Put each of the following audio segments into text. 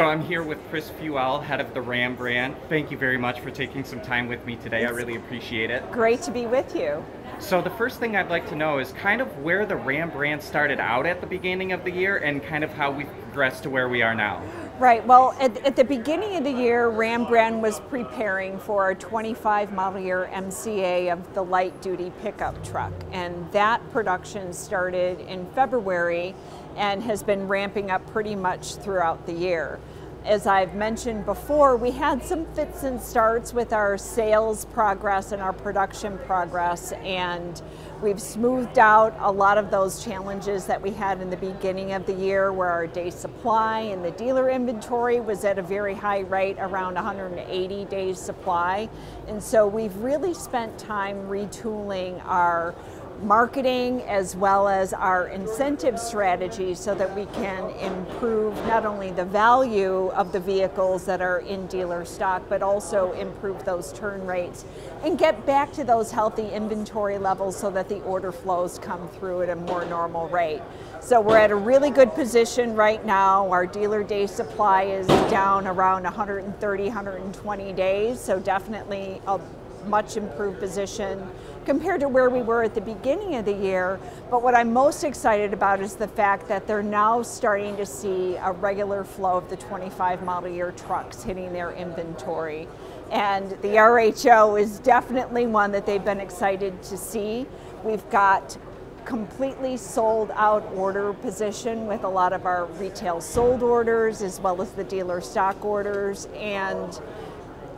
So I'm here with Chris Feuell, head of the Ram brand. Thank you very much for taking some time with me today. It's I really appreciate it. Great to be with you. So the first thing I'd like to know is kind of where the Ram brand started out at the beginning of the year and kind of how we've progressed to where we are now. Right. Well, at, at, the beginning of the year, Ram brand was preparing for our 25 model year MCA of the light duty pickup truck. And that production started in February and has been ramping up pretty much throughout the year. As I've mentioned before, we had some fits and starts with our sales progress and our production progress, and we've smoothed out a lot of those challenges that we had in the beginning of the year where our day supply and the dealer inventory was at a very high rate, around 180 days supply. And so we've really spent time retooling our marketing as well as our incentive strategy so that we can improve not only the value of the vehicles that are in dealer stock but also improve those turn rates and get back to those healthy inventory levels so that the order flows come through at a more normal rate. So we're at a really good position right now. Our dealer day supply is down around 130, 120 days, so definitely a much improved position compared to where we were at the beginning of the year. But what I'm most excited about is the fact that they're now starting to see a regular flow of the 25 model year trucks hitting their inventory. And the RHO is definitely one that they've been excited to see. We've got completely sold out order position with a lot of our retail sold orders as well as the dealer stock orders and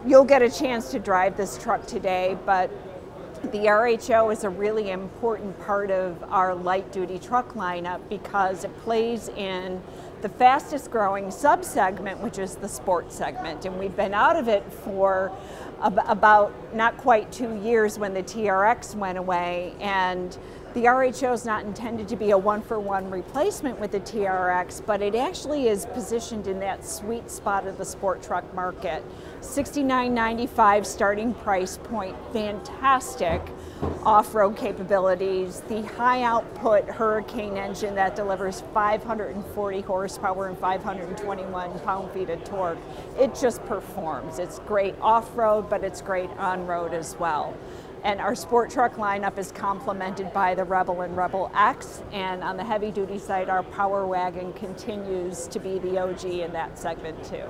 you'll get a chance to drive this truck today but the RHO is a really important part of our light duty truck lineup because it plays in the fastest growing subsegment, which is the sports segment. And we've been out of it for ab about not quite two years when the TRX went away. And the RHO is not intended to be a one for one replacement with the TRX, but it actually is positioned in that sweet spot of the sport truck market. $69.95 starting price point, fantastic off-road capabilities, the high output Hurricane engine that delivers 540 horsepower and 521 pound-feet of torque. It just performs. It's great off-road, but it's great on-road as well. And our sport truck lineup is complemented by the Rebel and Rebel X. And on the heavy duty side, our Power Wagon continues to be the OG in that segment too.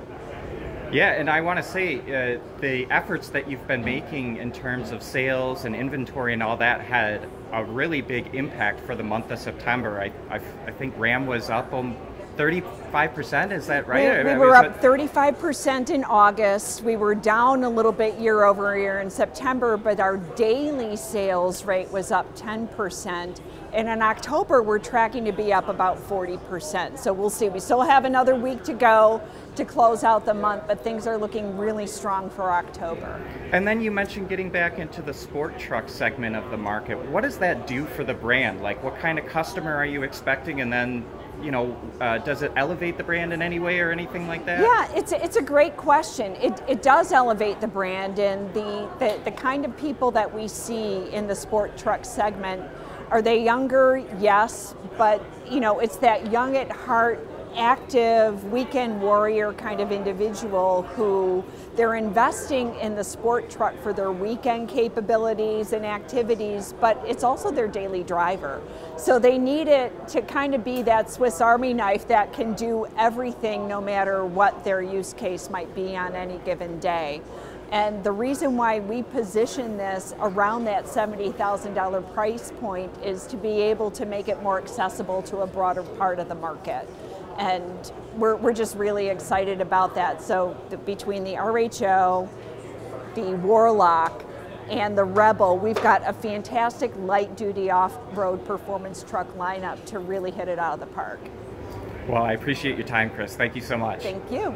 Yeah, and I want to say uh, the efforts that you've been making in terms of sales and inventory and all that had a really big impact for the month of September. I, I, I think RAM was up um, 35%, is that right? We, we were up 35% in August. We were down a little bit year over year in September, but our daily sales rate was up 10%. And in October, we're tracking to be up about 40%. So we'll see. We still have another week to go to close out the month, but things are looking really strong for October. And then you mentioned getting back into the sport truck segment of the market. What does that do for the brand? Like, what kind of customer are you expecting? And then you know, uh, does it elevate the brand in any way or anything like that? Yeah, it's a, it's a great question. It, it does elevate the brand, and the, the, the kind of people that we see in the sport truck segment are they younger? Yes, but you know, it's that young at heart active weekend warrior kind of individual who they're investing in the sport truck for their weekend capabilities and activities, but it's also their daily driver. So they need it to kind of be that Swiss Army knife that can do everything no matter what their use case might be on any given day. And the reason why we position this around that $70,000 price point is to be able to make it more accessible to a broader part of the market and we're, we're just really excited about that. So the, between the RHO, the Warlock, and the Rebel, we've got a fantastic light duty off-road performance truck lineup to really hit it out of the park. Well, I appreciate your time, Chris. Thank you so much. Thank you.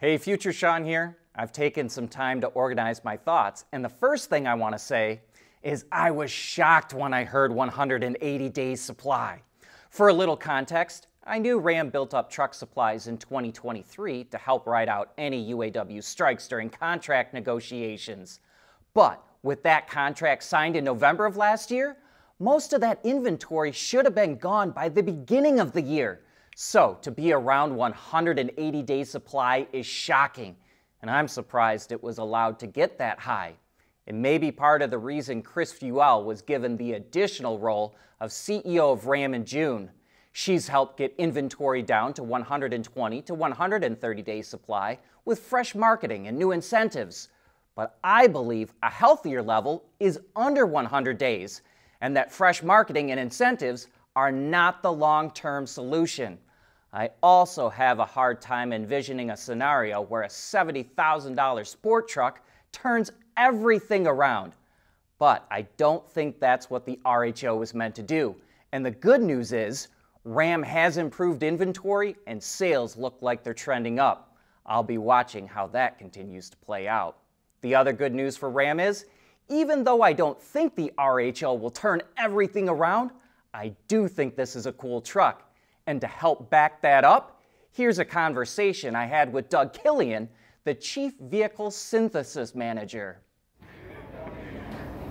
Hey, Future Sean here. I've taken some time to organize my thoughts, and the first thing I want to say is I was shocked when I heard 180 days supply. For a little context, I knew Ram built up truck supplies in 2023 to help ride out any UAW strikes during contract negotiations. But with that contract signed in November of last year, most of that inventory should have been gone by the beginning of the year. So, to be around 180 days supply is shocking, and I'm surprised it was allowed to get that high. It may be part of the reason Chris Feuell was given the additional role of CEO of RAM in June. She's helped get inventory down to 120 to 130 days supply with fresh marketing and new incentives. But I believe a healthier level is under 100 days, and that fresh marketing and incentives are not the long term solution. I also have a hard time envisioning a scenario where a $70,000 sport truck turns everything around. But I don't think that's what the RHO was meant to do. And the good news is, Ram has improved inventory and sales look like they're trending up. I'll be watching how that continues to play out. The other good news for Ram is, even though I don't think the RHO will turn everything around, I do think this is a cool truck. And to help back that up, here's a conversation I had with Doug Killian, the Chief Vehicle Synthesis Manager.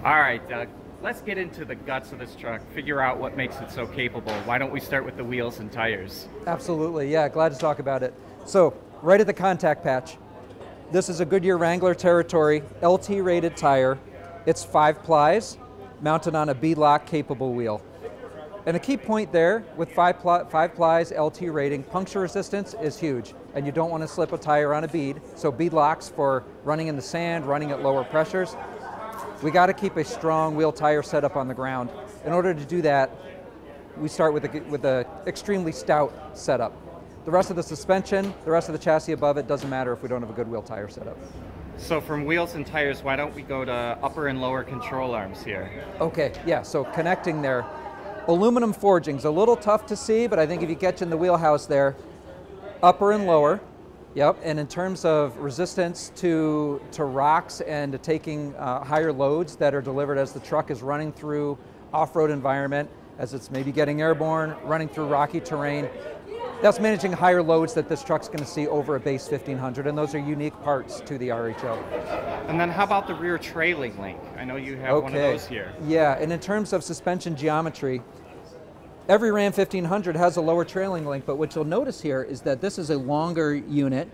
All right, Doug, let's get into the guts of this truck, figure out what makes it so capable. Why don't we start with the wheels and tires? Absolutely, yeah, glad to talk about it. So, right at the contact patch, this is a Goodyear Wrangler Territory LT rated tire. It's five plies, mounted on a beadlock capable wheel. And a key point there with five, pl five plies LT rating, puncture resistance is huge, and you don't want to slip a tire on a bead. So bead locks for running in the sand, running at lower pressures, we got to keep a strong wheel tire setup on the ground. In order to do that, we start with a, with a extremely stout setup. The rest of the suspension, the rest of the chassis above it doesn't matter if we don't have a good wheel tire setup. So from wheels and tires, why don't we go to upper and lower control arms here? Okay, yeah, so connecting there. Aluminum forgings, a little tough to see, but I think if you catch in the wheelhouse there, upper and lower, Yep, and in terms of resistance to, to rocks and to taking uh, higher loads that are delivered as the truck is running through off-road environment, as it's maybe getting airborne, running through rocky terrain, that's managing higher loads that this truck's going to see over a base 1500, and those are unique parts to the RHO. And then how about the rear trailing link? I know you have okay. one of those here. Yeah, and in terms of suspension geometry, Every Ram 1500 has a lower trailing link, but what you'll notice here is that this is a longer unit.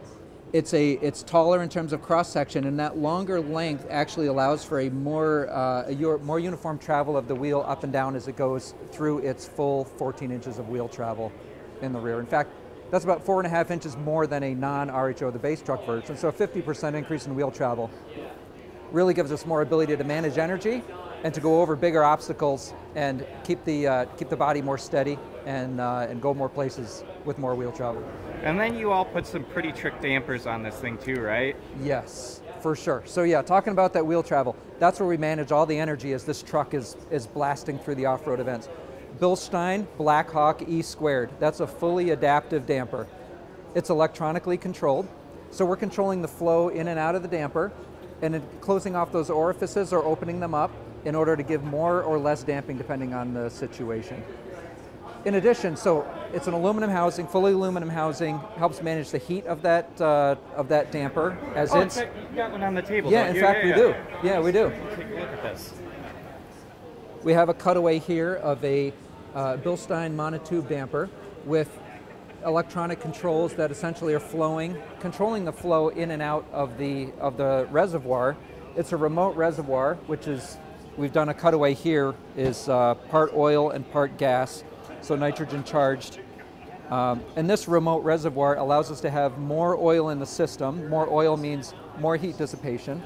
It's a it's taller in terms of cross section, and that longer length actually allows for a more uh, a more uniform travel of the wheel up and down as it goes through its full 14 inches of wheel travel in the rear. In fact, that's about four and a half inches more than a non-RHO, the base truck version. So a 50% increase in wheel travel really gives us more ability to manage energy and to go over bigger obstacles and keep the uh, keep the body more steady and uh, and go more places with more wheel travel. And then you all put some pretty trick dampers on this thing too, right? Yes, for sure. So yeah, talking about that wheel travel, that's where we manage all the energy as this truck is is blasting through the off-road events. Bilstein Blackhawk E squared. That's a fully adaptive damper. It's electronically controlled, so we're controlling the flow in and out of the damper, and closing off those orifices or opening them up in order to give more or less damping depending on the situation. In addition, so it's an aluminum housing, fully aluminum housing, helps manage the heat of that uh, of that damper as oh, it's. you got one on the table. Yeah, in you? fact yeah, we do. Yeah, we do. Take a look at this. We have a cutaway here of a uh, Bilstein monotube damper with electronic controls that essentially are flowing, controlling the flow in and out of the of the reservoir. It's a remote reservoir, which is we've done a cutaway here, is uh, part oil and part gas, so nitrogen charged. Um, and this remote reservoir allows us to have more oil in the system. More oil means more heat dissipation.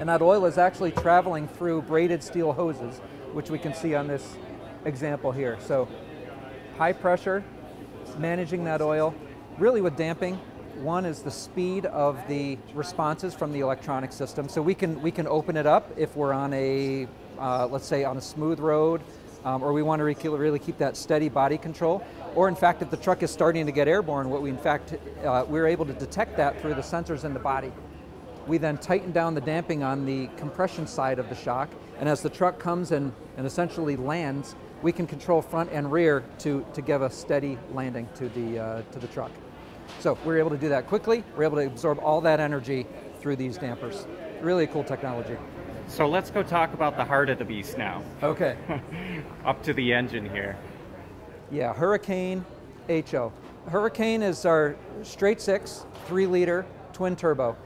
And that oil is actually traveling through braided steel hoses, which we can see on this example here. So high pressure, managing that oil, really with damping, one is the speed of the responses from the electronic system. So we can we can open it up if we're on a uh, let's say on a smooth road, um, or we want to really keep that steady body control. Or in fact, if the truck is starting to get airborne, what we in fact uh, we're able to detect that through the sensors in the body. We then tighten down the damping on the compression side of the shock, and as the truck comes and, and essentially lands, we can control front and rear to, to give a steady landing to the, uh, to the truck. So we're able to do that quickly. We're able to absorb all that energy through these dampers. Really cool technology. So let's go talk about the heart of the beast now. Okay. Up to the engine here. Yeah, Hurricane HO. Hurricane is our straight six, three liter twin turbo.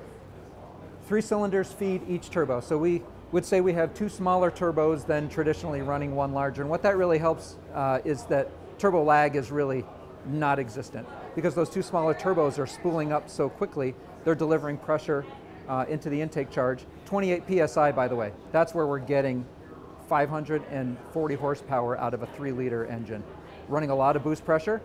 Three cylinders feed each turbo. So we would say we have two smaller turbos than traditionally running one larger. And what that really helps uh, is that turbo lag is really not existent because those two smaller turbos are spooling up so quickly, they're delivering pressure uh, into the intake charge. 28 psi, by the way. That's where we're getting 540 horsepower out of a three liter engine. Running a lot of boost pressure,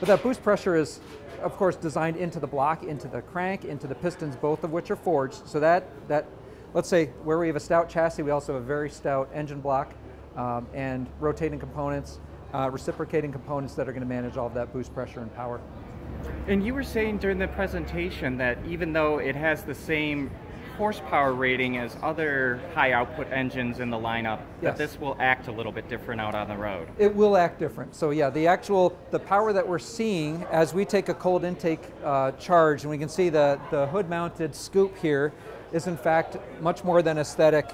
but that boost pressure is, of course, designed into the block, into the crank, into the pistons, both of which are forged. So that, that let's say where we have a stout chassis, we also have a very stout engine block um, and rotating components, uh, reciprocating components that are going to manage all of that boost pressure and power. And you were saying during the presentation that even though it has the same horsepower rating as other high output engines in the lineup, yes. that this will act a little bit different out on the road. It will act different. So yeah, the actual, the power that we're seeing as we take a cold intake uh, charge, and we can see the, the hood mounted scoop here is in fact much more than aesthetic.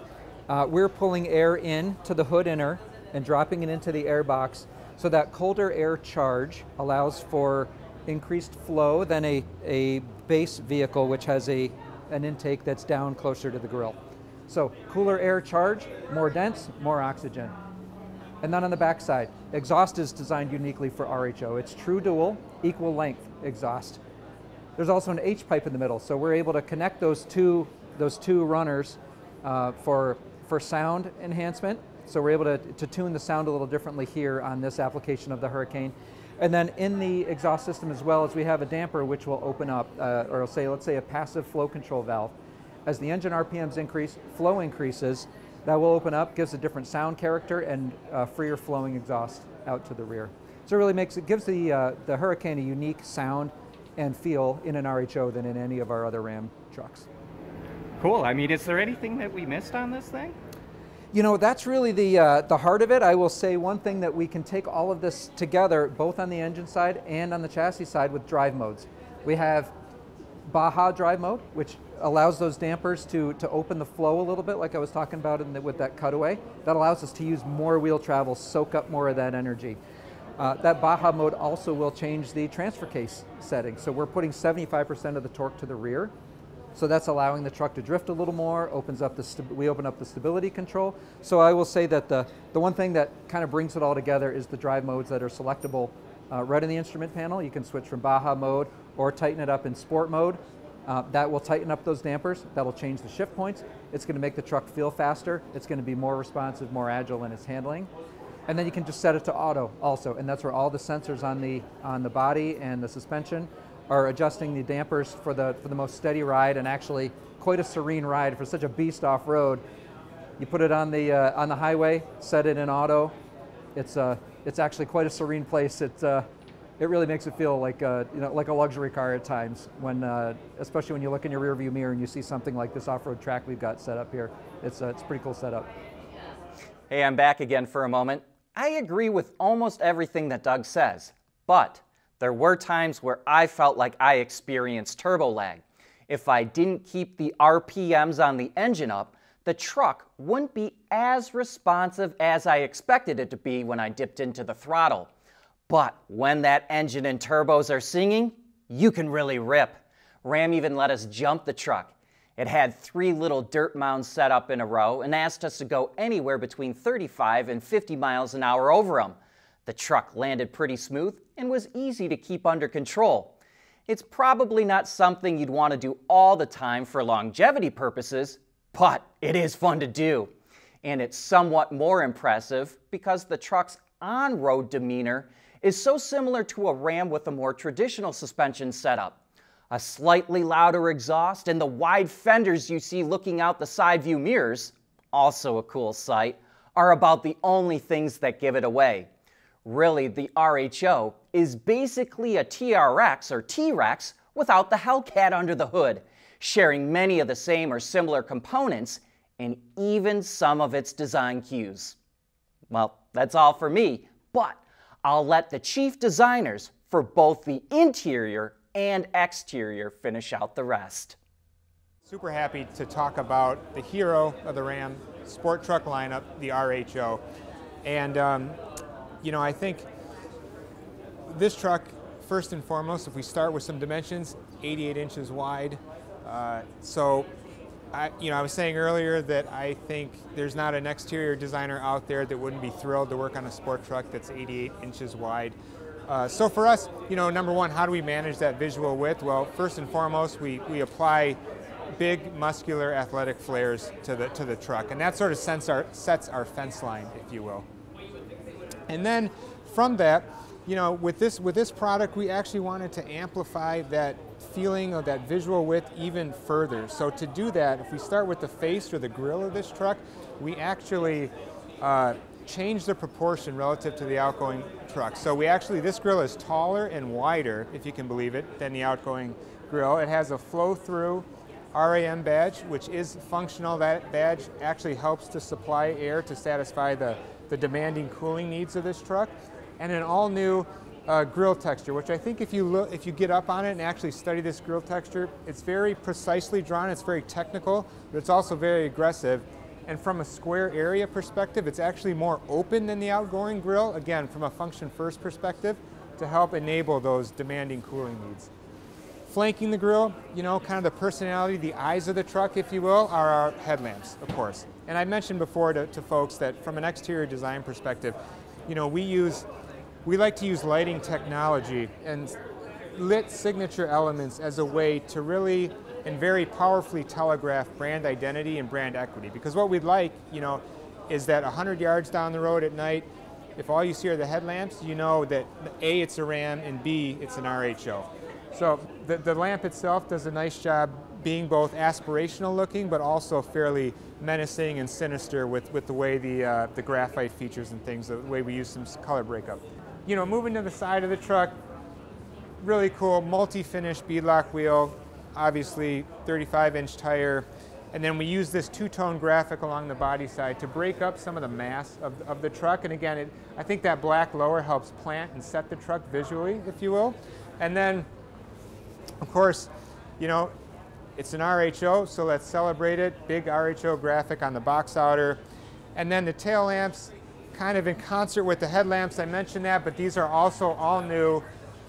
Uh, we're pulling air in to the hood inner and dropping it into the air box. So that colder air charge allows for increased flow than a, a base vehicle which has a an intake that's down closer to the grill. So cooler air charge, more dense, more oxygen. And then on the backside, exhaust is designed uniquely for RHO. It's true dual, equal length exhaust. There's also an H pipe in the middle, so we're able to connect those two, those two runners uh, for, for sound enhancement. So we're able to, to tune the sound a little differently here on this application of the Hurricane. And then in the exhaust system as well as we have a damper which will open up, uh, or say, let's say a passive flow control valve. As the engine RPMs increase, flow increases, that will open up, gives a different sound character and uh, freer flowing exhaust out to the rear. So it really makes, it gives the, uh, the Hurricane a unique sound and feel in an RHO than in any of our other Ram trucks. Cool. I mean, is there anything that we missed on this thing? You know, that's really the, uh, the heart of it. I will say one thing that we can take all of this together, both on the engine side and on the chassis side with drive modes. We have Baja drive mode, which allows those dampers to, to open the flow a little bit, like I was talking about the, with that cutaway. That allows us to use more wheel travel, soak up more of that energy. Uh, that Baja mode also will change the transfer case setting. So we're putting 75% of the torque to the rear so that's allowing the truck to drift a little more, opens up the, we open up the stability control. So I will say that the, the one thing that kind of brings it all together is the drive modes that are selectable uh, right in the instrument panel. You can switch from Baja mode or tighten it up in sport mode. Uh, that will tighten up those dampers. That'll change the shift points. It's going to make the truck feel faster. It's going to be more responsive, more agile in its handling. And then you can just set it to auto also, and that's where all the sensors on the on the body and the suspension are adjusting the dampers for the, for the most steady ride and actually quite a serene ride for such a beast off-road. You put it on the, uh, on the highway, set it in auto. It's, uh, it's actually quite a serene place. It, uh, it really makes it feel like, a, you know, like a luxury car at times, when, uh, especially when you look in your rearview mirror and you see something like this off-road track we've got set up here. It's, uh, it's pretty cool setup. Hey, I'm back again for a moment. I agree with almost everything that Doug says, but there were times where I felt like I experienced turbo lag. If I didn't keep the RPMs on the engine up, the truck wouldn't be as responsive as I expected it to be when I dipped into the throttle. But when that engine and turbos are singing, you can really rip. Ram even let us jump the truck. It had three little dirt mounds set up in a row and asked us to go anywhere between 35 and 50 miles an hour over them. The truck landed pretty smooth and was easy to keep under control. It's probably not something you'd want to do all the time for longevity purposes, but it is fun to do. And it's somewhat more impressive because the truck's on-road demeanor is so similar to a Ram with a more traditional suspension setup. A slightly louder exhaust and the wide fenders you see looking out the side view mirrors, also a cool sight, are about the only things that give it away. Really, the RHO is basically a TRX or T-Rex without the Hellcat under the hood, sharing many of the same or similar components and even some of its design cues. Well, that's all for me, but I'll let the chief designers for both the interior and exterior finish out the rest. Super happy to talk about the hero of the Ram sport truck lineup, the RHO. And um, you know, I think this truck, first and foremost, if we start with some dimensions, 88 inches wide. Uh, so I, you know, I was saying earlier that I think there's not an exterior designer out there that wouldn't be thrilled to work on a sport truck that's 88 inches wide. Uh, so for us, you know, number one, how do we manage that visual width? Well, first and foremost, we, we apply big, muscular, athletic flares to the, to the truck, and that sort of sets our, sets our fence line, if you will. And then from that, you know, with this, with this product, we actually wanted to amplify that feeling of that visual width even further. So to do that, if we start with the face or the grill of this truck, we actually uh, change the proportion relative to the outgoing truck. So we actually, this grill is taller and wider, if you can believe it, than the outgoing grill. It has a flow-through RAM badge, which is functional. That badge actually helps to supply air to satisfy the, the demanding cooling needs of this truck. And an all-new uh, grill texture, which I think if you look, if you get up on it and actually study this grill texture, it's very precisely drawn. It's very technical, but it's also very aggressive. And from a square area perspective, it's actually more open than the outgoing grill. Again, from a function first perspective, to help enable those demanding cooling needs. Flanking the grill, you know, kind of the personality, the eyes of the truck, if you will, are our headlamps, of course. And I mentioned before to, to folks that from an exterior design perspective, you know, we use we like to use lighting technology and lit signature elements as a way to really and very powerfully telegraph brand identity and brand equity. Because what we'd like, you know, is that 100 yards down the road at night, if all you see are the headlamps, you know that A, it's a RAM, and B, it's an RHO. So the, the lamp itself does a nice job being both aspirational looking, but also fairly menacing and sinister with, with the way the, uh, the graphite features and things, the way we use some color breakup you know, moving to the side of the truck, really cool, multi-finish beadlock wheel, obviously 35 inch tire. And then we use this two-tone graphic along the body side to break up some of the mass of, of the truck. And again, it, I think that black lower helps plant and set the truck visually, if you will. And then, of course, you know, it's an RHO, so let's celebrate it. Big RHO graphic on the box outer. And then the tail lamps, kind of in concert with the headlamps. I mentioned that, but these are also all new,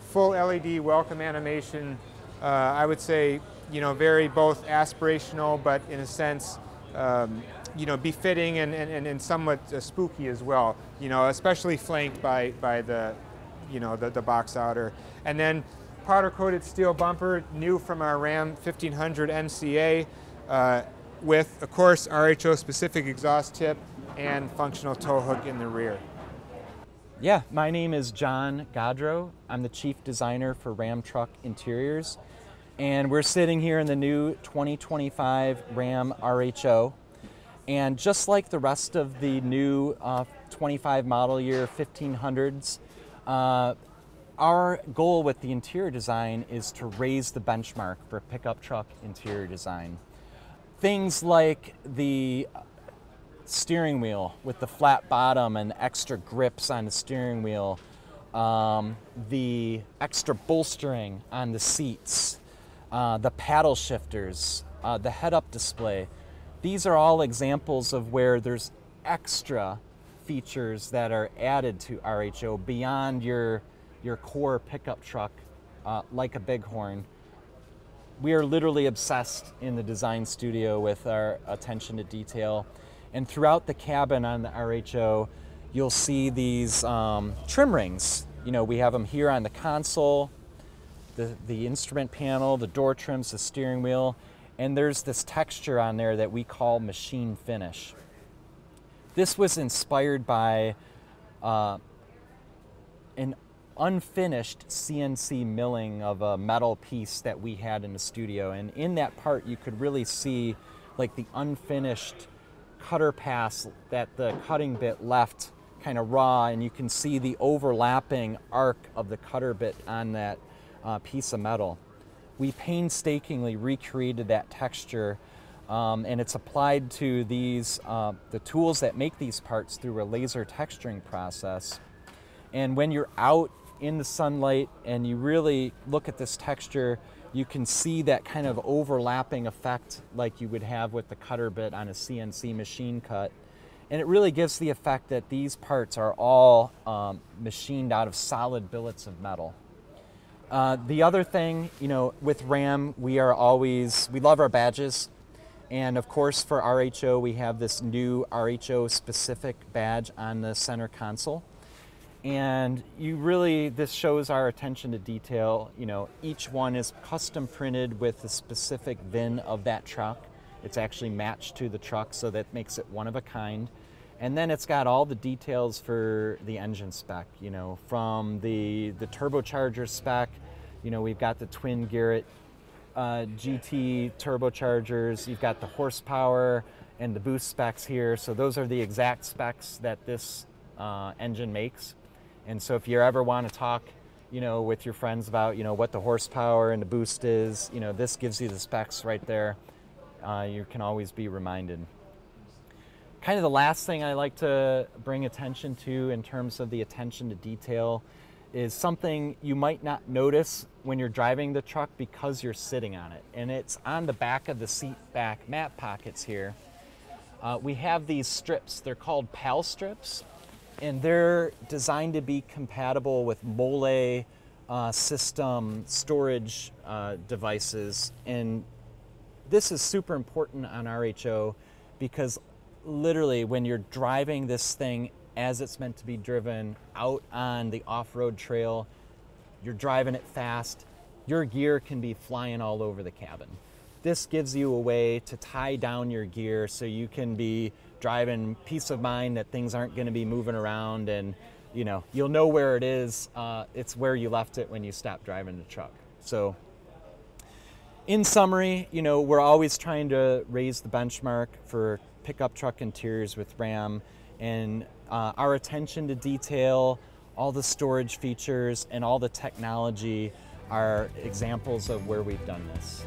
full LED welcome animation. Uh, I would say, you know, very both aspirational, but in a sense, um, you know, befitting and, and, and somewhat uh, spooky as well. You know, especially flanked by, by the, you know, the, the box outer. And then powder coated steel bumper, new from our Ram 1500 MCA, uh, with, of course, RHO specific exhaust tip and functional tow hook in the rear. Yeah, my name is John Godrow. I'm the chief designer for Ram Truck Interiors. And we're sitting here in the new 2025 Ram RHO. And just like the rest of the new uh, 25 model year 1500s, uh, our goal with the interior design is to raise the benchmark for pickup truck interior design. Things like the steering wheel with the flat bottom and extra grips on the steering wheel, um, the extra bolstering on the seats, uh, the paddle shifters, uh, the head up display. These are all examples of where there's extra features that are added to RHO beyond your, your core pickup truck, uh, like a Bighorn. We are literally obsessed in the design studio with our attention to detail. And throughout the cabin on the RHO, you'll see these um, trim rings. You know, we have them here on the console, the, the instrument panel, the door trims, the steering wheel, and there's this texture on there that we call machine finish. This was inspired by uh, unfinished CNC milling of a metal piece that we had in the studio. And in that part, you could really see like the unfinished cutter pass that the cutting bit left kind of raw and you can see the overlapping arc of the cutter bit on that uh, piece of metal. We painstakingly recreated that texture um, and it's applied to these, uh, the tools that make these parts through a laser texturing process. And when you're out in the sunlight and you really look at this texture, you can see that kind of overlapping effect like you would have with the cutter bit on a CNC machine cut. And it really gives the effect that these parts are all um, machined out of solid billets of metal. Uh, the other thing, you know, with RAM, we are always, we love our badges. And of course, for RHO, we have this new RHO specific badge on the center console. And you really, this shows our attention to detail. You know, each one is custom printed with the specific VIN of that truck. It's actually matched to the truck, so that makes it one of a kind. And then it's got all the details for the engine spec, you know, from the, the turbocharger spec, you know, we've got the twin Garrett uh, GT turbochargers, you've got the horsepower and the boost specs here. So those are the exact specs that this uh, engine makes. And so if you ever want to talk, you know, with your friends about, you know, what the horsepower and the boost is, you know, this gives you the specs right there. Uh, you can always be reminded. Kind of the last thing I like to bring attention to in terms of the attention to detail is something you might not notice when you're driving the truck because you're sitting on it. And it's on the back of the seat back mat pockets here. Uh, we have these strips, they're called PAL strips and they're designed to be compatible with MOLLE uh, system storage uh, devices. And this is super important on RHO because literally when you're driving this thing as it's meant to be driven out on the off-road trail, you're driving it fast, your gear can be flying all over the cabin. This gives you a way to tie down your gear so you can be driving peace of mind that things aren't going to be moving around and you know you'll know where it is uh, it's where you left it when you stopped driving the truck. So in summary you know we're always trying to raise the benchmark for pickup truck interiors with ram and uh, our attention to detail all the storage features and all the technology are examples of where we've done this